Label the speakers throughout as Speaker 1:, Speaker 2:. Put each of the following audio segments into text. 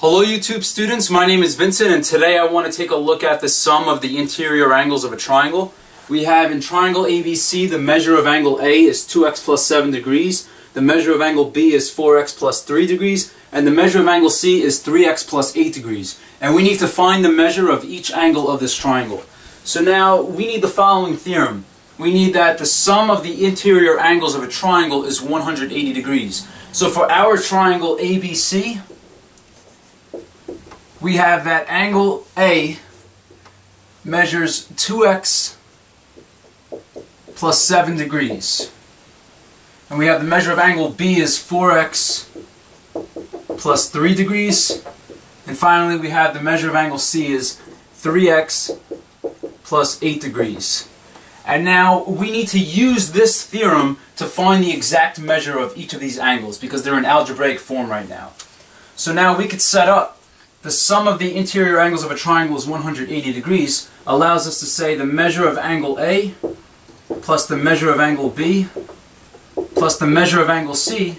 Speaker 1: Hello YouTube students, my name is Vincent and today I want to take a look at the sum of the interior angles of a triangle. We have in triangle ABC the measure of angle A is 2x plus 7 degrees, the measure of angle B is 4x plus 3 degrees, and the measure of angle C is 3x plus 8 degrees. And we need to find the measure of each angle of this triangle. So now we need the following theorem. We need that the sum of the interior angles of a triangle is 180 degrees. So for our triangle ABC, we have that angle A measures 2x plus 7 degrees. And we have the measure of angle B is 4x plus 3 degrees. And finally we have the measure of angle C is 3x plus 8 degrees. And now we need to use this theorem to find the exact measure of each of these angles because they're in algebraic form right now. So now we could set up the sum of the interior angles of a triangle is 180 degrees, allows us to say the measure of angle A plus the measure of angle B plus the measure of angle C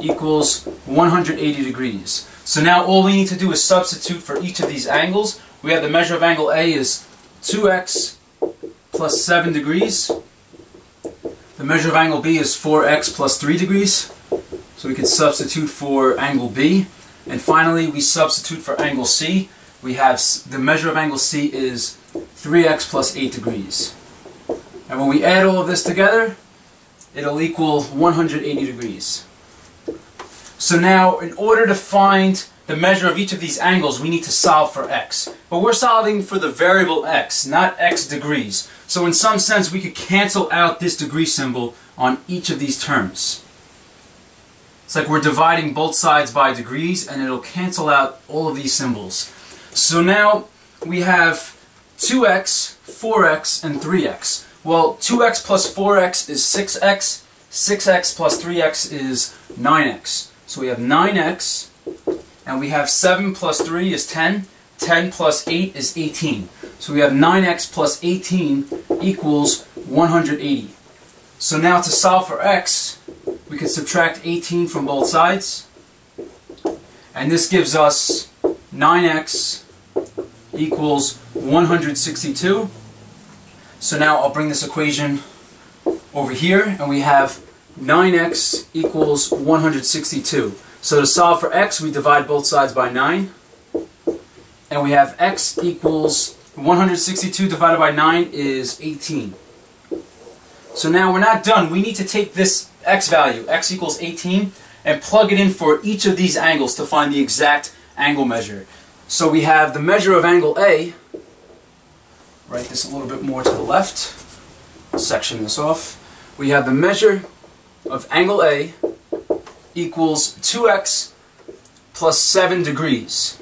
Speaker 1: equals 180 degrees. So now all we need to do is substitute for each of these angles. We have the measure of angle A is 2x plus 7 degrees. The measure of angle B is 4x plus 3 degrees. So we can substitute for angle B. And finally, we substitute for angle C. We have the measure of angle C is 3x plus 8 degrees. And when we add all of this together, it'll equal 180 degrees. So now, in order to find the measure of each of these angles, we need to solve for x. But we're solving for the variable x, not x degrees. So in some sense, we could cancel out this degree symbol on each of these terms. It's like we're dividing both sides by degrees and it'll cancel out all of these symbols. So now we have 2x, 4x, and 3x. Well, 2x plus 4x is 6x, 6x plus 3x is 9x. So we have 9x, and we have 7 plus 3 is 10, 10 plus 8 is 18. So we have 9x plus 18 equals 180. So now to solve for x, we can subtract 18 from both sides. And this gives us 9x equals 162. So now I'll bring this equation over here and we have 9x equals 162. So to solve for x, we divide both sides by 9. And we have x equals 162 divided by 9 is 18. So now we're not done. We need to take this x value, x equals 18, and plug it in for each of these angles to find the exact angle measure. So we have the measure of angle A, write this a little bit more to the left, section this off. We have the measure of angle A equals 2x plus 7 degrees.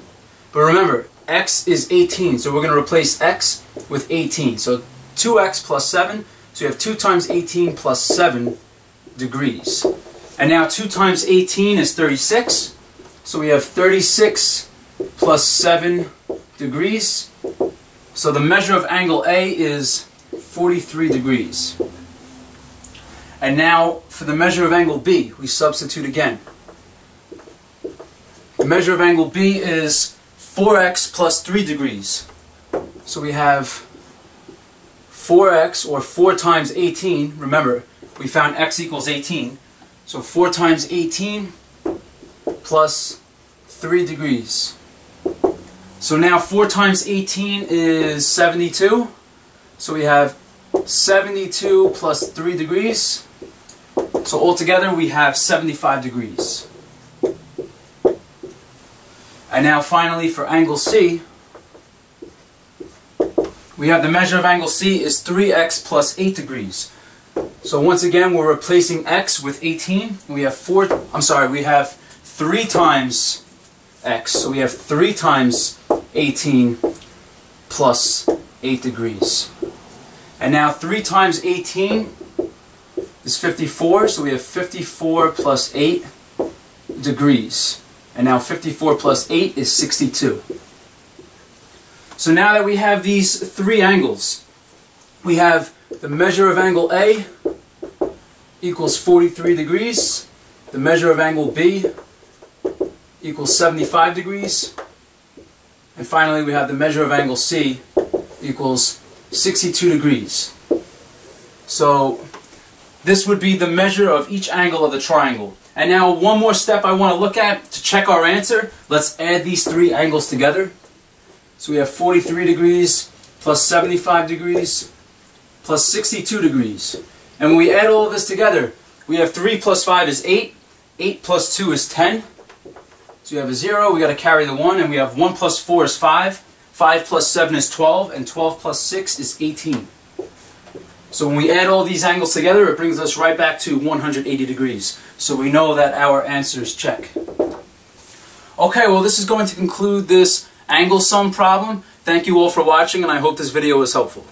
Speaker 1: But remember, x is 18, so we're going to replace x with 18. So 2x plus 7, so you have 2 times 18 plus 7 degrees. And now 2 times 18 is 36. So we have 36 plus 7 degrees. So the measure of angle A is 43 degrees. And now for the measure of angle B, we substitute again. The measure of angle B is 4x plus 3 degrees. So we have 4x, or 4 times 18, remember, we found x equals 18. So 4 times 18 plus 3 degrees. So now 4 times 18 is 72. So we have 72 plus 3 degrees. So altogether we have 75 degrees. And now finally for angle C, we have the measure of angle C is 3x plus 8 degrees. So once again, we're replacing x with 18. We have 4, I'm sorry, we have 3 times x. So we have 3 times 18 plus 8 degrees. And now 3 times 18 is 54. So we have 54 plus 8 degrees. And now 54 plus 8 is 62. So now that we have these three angles, we have the measure of angle A equals 43 degrees. The measure of angle B equals 75 degrees. And finally, we have the measure of angle C equals 62 degrees. So this would be the measure of each angle of the triangle. And now one more step I want to look at to check our answer. Let's add these three angles together. So we have 43 degrees plus 75 degrees plus 62 degrees. And when we add all of this together, we have 3 plus 5 is 8. 8 plus 2 is 10. So we have a 0, we got to carry the 1, and we have 1 plus 4 is 5. 5 plus 7 is 12, and 12 plus 6 is 18. So when we add all these angles together, it brings us right back to 180 degrees. So we know that our answers check. Okay, well this is going to conclude this angle sum problem. Thank you all for watching, and I hope this video was helpful.